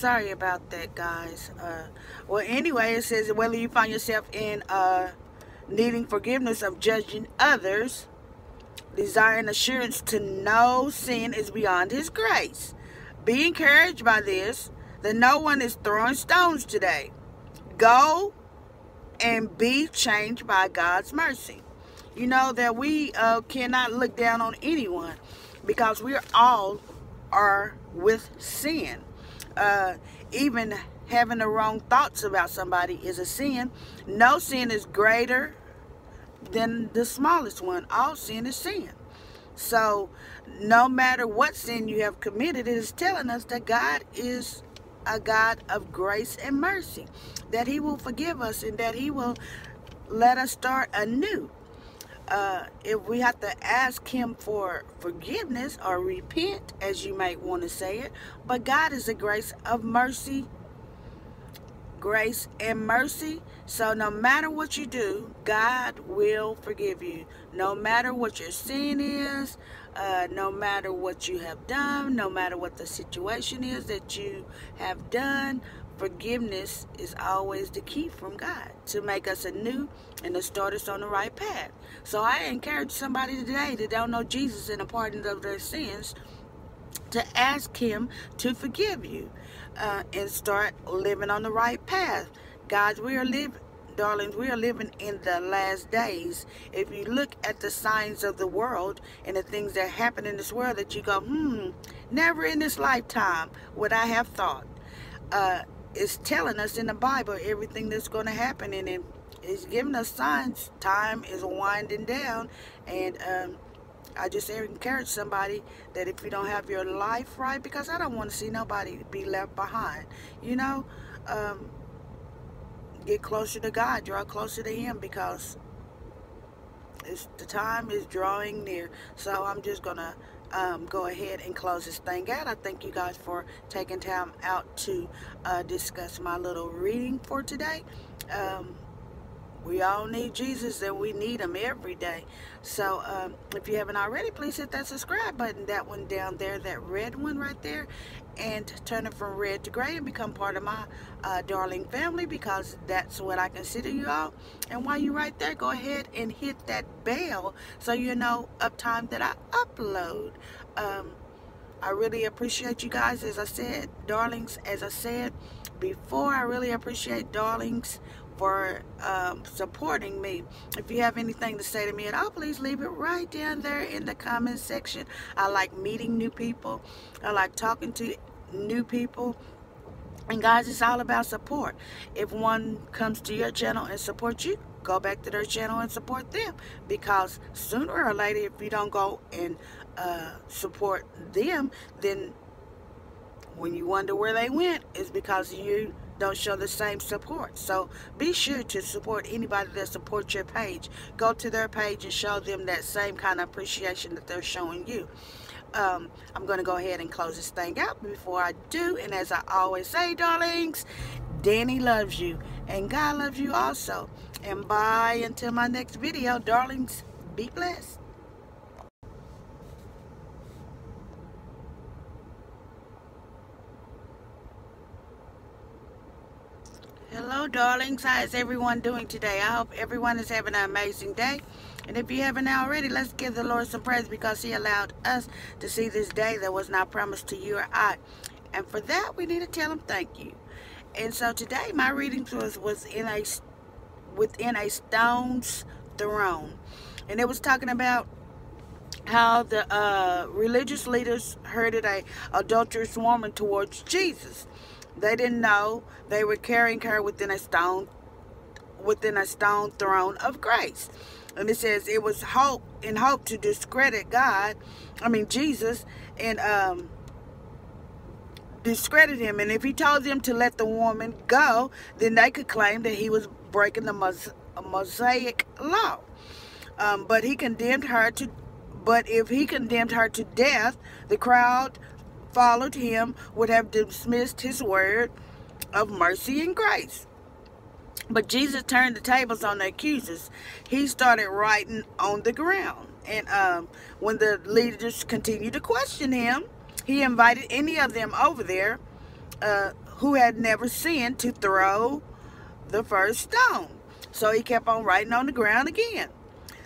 sorry about that, guys. Uh, well, anyway, it says whether you find yourself in uh, needing forgiveness of judging others, desiring assurance to know sin is beyond His grace. Be encouraged by this that no one is throwing stones today. Go and be changed by God's mercy. You know that we uh, cannot look down on anyone because we all are with sin. Uh, even having the wrong thoughts about somebody is a sin. No sin is greater than the smallest one. All sin is sin. So, no matter what sin you have committed, it is telling us that God is a God of grace and mercy, that He will forgive us and that He will let us start anew. Uh, if we have to ask Him for forgiveness or repent, as you might want to say it, but God is a grace of mercy, grace and mercy. So no matter what you do, God will forgive you. No matter what your sin is, uh, no matter what you have done, no matter what the situation is that you have done, forgiveness is always the key from God to make us anew and to start us on the right path. So I encourage somebody today that don't know Jesus and the pardon of their sins to ask him to forgive you uh, and start living on the right path. Guys, we are living darlings, we are living in the last days. If you look at the signs of the world and the things that happen in this world that you go, hmm, never in this lifetime would I have thought. Uh, it's telling us in the Bible everything that's going to happen and it's giving us signs. Time is winding down and um, I just encourage somebody that if you don't have your life right, because I don't want to see nobody be left behind, you know, um, get closer to God, draw closer to Him because it's, the time is drawing near. So I'm just going to um, go ahead and close this thing out. I thank you guys for taking time out to uh, discuss my little reading for today. Um, we all need Jesus and we need him every day. So um, if you haven't already, please hit that subscribe button, that one down there, that red one right there, and turn it from red to gray and become part of my uh, darling family because that's what I consider you all. And while you're right there, go ahead and hit that bell so you know up time that I upload. Um, I really appreciate you guys, as I said, darlings, as I said before, I really appreciate darlings for um, supporting me. If you have anything to say to me at all, please leave it right down there in the comment section. I like meeting new people. I like talking to new people. And guys, it's all about support. If one comes to your channel and supports you, go back to their channel and support them. Because sooner or later, if you don't go and uh, support them, then when you wonder where they went, it's because you don't show the same support. So be sure to support anybody that supports your page. Go to their page and show them that same kind of appreciation that they're showing you. Um, I'm going to go ahead and close this thing out before I do. And as I always say, darlings, Dani loves you. And God loves you also. And bye until my next video, darlings. Be blessed. Hello, darlings. How is everyone doing today? I hope everyone is having an amazing day. And if you haven't already, let's give the Lord some praise because he allowed us to see this day that was not promised to you or I. And for that, we need to tell him thank you. And so today, my reading was, was in a, within a stone's throne. And it was talking about how the uh, religious leaders herded a adulterous woman towards Jesus. They didn't know they were carrying her within a stone within a stone throne of grace. And it says it was hope in hope to discredit God, I mean Jesus, and um, discredit him. And if he told them to let the woman go, then they could claim that he was breaking the Mosaic law. Um, but he condemned her to, but if he condemned her to death, the crowd followed him would have dismissed his word of mercy and grace. But Jesus turned the tables on the accusers. He started writing on the ground. And um, when the leaders continued to question him, he invited any of them over there uh, who had never sinned to throw the first stone. So he kept on writing on the ground again.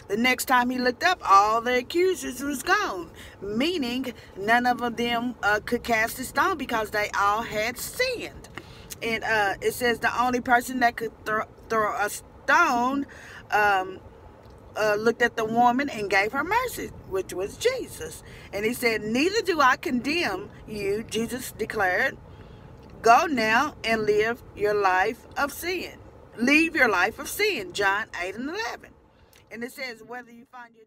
The next time he looked up, all the accusers was gone, meaning none of them uh, could cast a stone because they all had sinned. And uh, it says the only person that could throw, throw a stone um, uh, looked at the woman and gave her mercy, which was Jesus. And he said, Neither do I condemn you, Jesus declared. Go now and live your life of sin. Leave your life of sin. John 8 and 11. And it says, whether you find your